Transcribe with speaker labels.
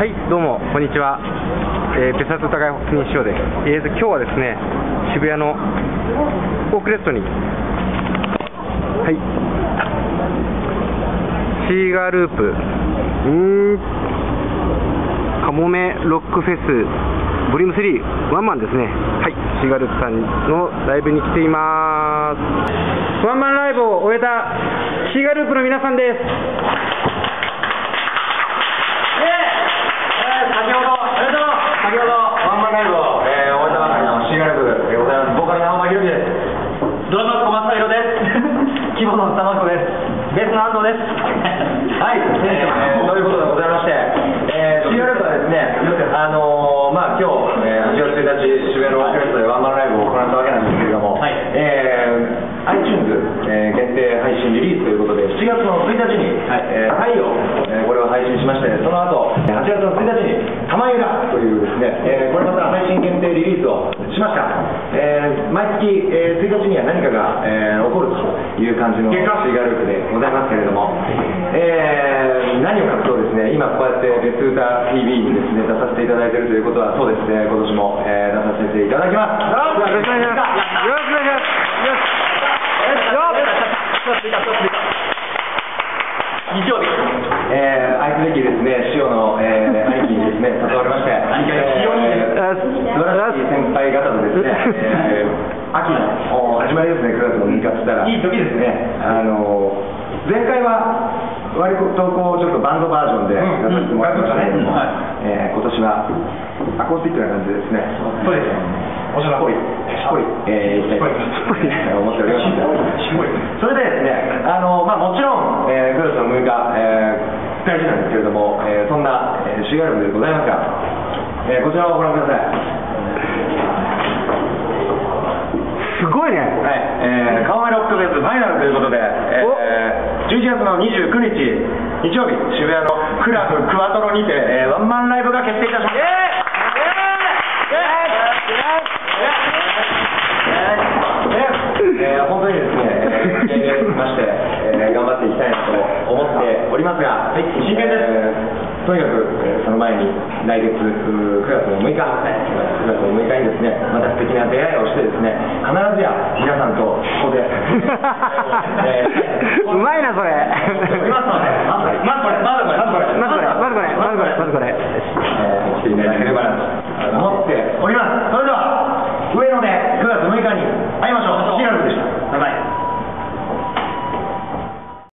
Speaker 1: はい、どうも、こんにちは。えー、ペサツ高い北新師匠です。えーと、今日はですね、渋谷のフォークレストに、はい、シーガーループ、うーん、カモメロックフェス、ボリューム3、ワンマンですね。はい、シーガーループさんのライブに来ています。ワンマンライブを終えたシーガーループの皆さんです。
Speaker 2: 先ほど、先ほど、ワンマンライブを、えー、終えたばかりのシーガループでございます。ボーカルの青間ひろきです。ドラマ小松弘です。規模の玉子です。ベースの安藤です。はい、えー、ということでございまして、えー、シーガループはですね、あのー、まあ今日、えー、8月1日、渋谷のワークレストでワンマンライブを行ったわけなんですけれども、
Speaker 3: はい
Speaker 2: えー、iTunes、えー、限定配信リリースということで、7月の1日に、
Speaker 3: はい
Speaker 2: えー、太陽、えー、これを配信しまして、その後、8月の1日に、玉浦というですね、えー、これまた配信限定リリースをしました。えー、毎月、えー、1日には何かが、えー、起こるという感じのシーガループでございますけれども、えー、何を隠そうですね、今こうやってレッツ歌 TV にですね、出させていただいているということは、そうですね、今年も、えー、出させていただきます。
Speaker 1: よろしくお願いします。よろしくお願いします。よ
Speaker 2: 日曜日、えー、愛すべきですね、塩の、えー、兄貴にですね、誘われまして、
Speaker 3: 兄貴が非常に
Speaker 2: えー素晴らしい先輩方とですね、えー、秋のお始まりですね、9月の6日たら、
Speaker 3: いい時ですね。
Speaker 2: あのー、前回は、割とこうちょっとバンドバージョンでや
Speaker 3: うん。
Speaker 2: らせてもらいましたけれども、えー今年はアコースティックな感じでですね、
Speaker 3: そうです。おしゃら
Speaker 2: しっぽり、しっぽり、えー、い思っております。それでですね、あのまあ、もちろん、えー、9月の6日、えー、大事なんですけれども、えー、そんな、えー、シーガルムでございますが、えー、こちらをご覧ください。
Speaker 1: すごいね。
Speaker 2: はい、えー、カワイロックフェスファイナルということで、えー、11月の29日、日曜日、渋谷のクラブクワトロにて、えー、ワンマンライブが決定いたしました。えー本当にですね、えー、まして、えー頑張っていきたいなと思っておりますが、真剣です、えーとにかく、えー、その前に来月9月の6日、9月の6日にですね、また素敵な出会いをしてですね、必ずや皆さんとここで、えー、
Speaker 1: うまいなそれ。
Speaker 2: まずこれ、まずこれ、まずこれ、まずこれ、
Speaker 1: まずこれ、まずこれ、まずこれ、まずこれ、
Speaker 2: 来ていただければなと思っております。それでは上野で9月6日に会いましょう。シラルでした。
Speaker 3: バイバイ。